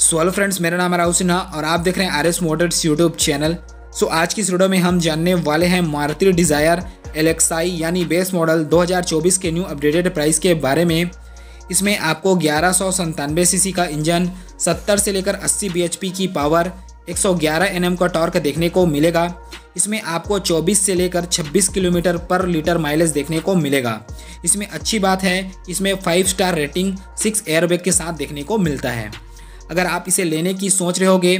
So hello friends मेरा नाम है राहुल सिन्हा और आप देख रहे हैं R S Motors YouTube channel so आज की इस वीडियो में हम जानने वाले हैं मारुति डिज़ायर एलेक्साई यानी बेस मॉडल 2024 के न्यू अपडेटेड प्राइस के बारे में. इसमें आपको ग्यारह सौ संतानवे सी का इंजन 70 से लेकर 80 bhp की पावर 111 nm का टॉर्क देखने को मिलेगा. इसमें आपको 24 से लेकर 26 किलोमीटर पर लीटर माइलेज देखने को मिलेगा. इसमें अच्छी बात है, इसमें five star rating six airbag के साथ देखने को मिलता है. अगर आप इसे लेने की सोच रहे होगे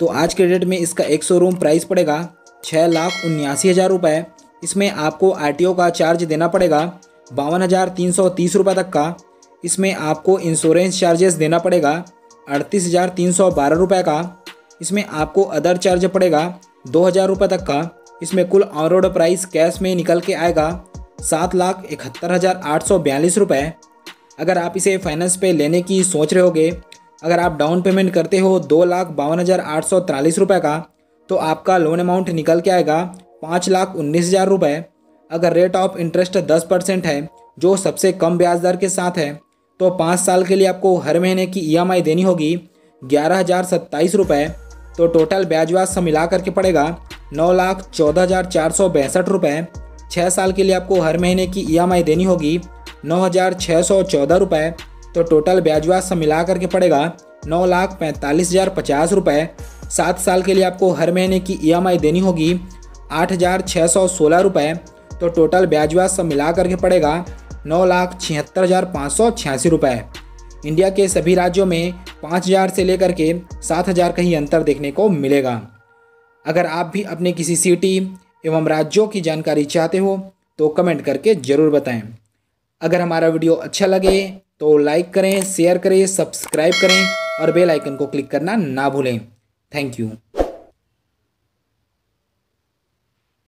तो आज के डेट में इसका एक शोरूम प्राइस पड़ेगा छः लाख उन्यासी हज़ार रुपये इसमें आपको आरटीओ का चार्ज देना पड़ेगा, बावन हज़ार तीन सौ तीस रुपये तक का। इसमें आपको इंश्योरेंस चार्जेस देना पड़ेगा, अड़तीस हज़ार तीन सौ बारह रुपये का। इसमें आपको अदर चार्ज पड़ेगा, दो हज़ार रुपये तक का। इसमें कुल ऑन रोड प्राइस कैश में निकल के आएगा, सात लाख इकहत्तर हज़ार आठ सौ बयालीस रुपये अगर आप इसे फाइनेंस पे लेने की सोच रहे होगे अगर आप डाउन पेमेंट करते हो दो लाख बावन हज़ार आठ सौ तिरालीस रुपये का तो आपका लोन अमाउंट निकल के आएगा पाँच लाख उन्नीस हज़ार रुपये अगर रेट ऑफ़ इंटरेस्ट दस परसेंट है, जो सबसे कम ब्याज दर के साथ है तो पाँच साल के लिए आपको हर महीने की ईएमआई देनी होगी ग्यारह हज़ार सत्ताईस रुपये तो टोटल ब्याज व्याज सब मिला करके पड़ेगा नौ लाख चौदह हज़ार चार सौ बैंसठ रुपये छः साल के लिए आपको हर महीने की ईएमआई देनी होगी नौ हज़ार छः सौ चौदह रुपये तो टोटल ब्याज व्याज सब मिला करके पड़ेगा नौ लाख पैंतालीस हज़ार पचास रुपये सात साल के लिए आपको हर महीने की ईएमआई देनी होगी आठ हज़ार छः सौ सोलह रुपये तो टोटल ब्याज व्याज सब मिला करके पड़ेगा नौ लाख छिहत्तर हज़ार पाँच सौ छियासी रुपये इंडिया के सभी राज्यों में पाँच हज़ार से लेकर के सात हज़ार का ही अंतर देखने को मिलेगा। अगर आप भी अपने किसी सिटी एवं राज्यों की जानकारी चाहते हो तो कमेंट करके ज़रूर बताएँ। अगर हमारा वीडियो अच्छा लगे तो लाइक करें शेयर करें सब्सक्राइब करें और बेल आइकन को क्लिक करना ना भूलें। Thank you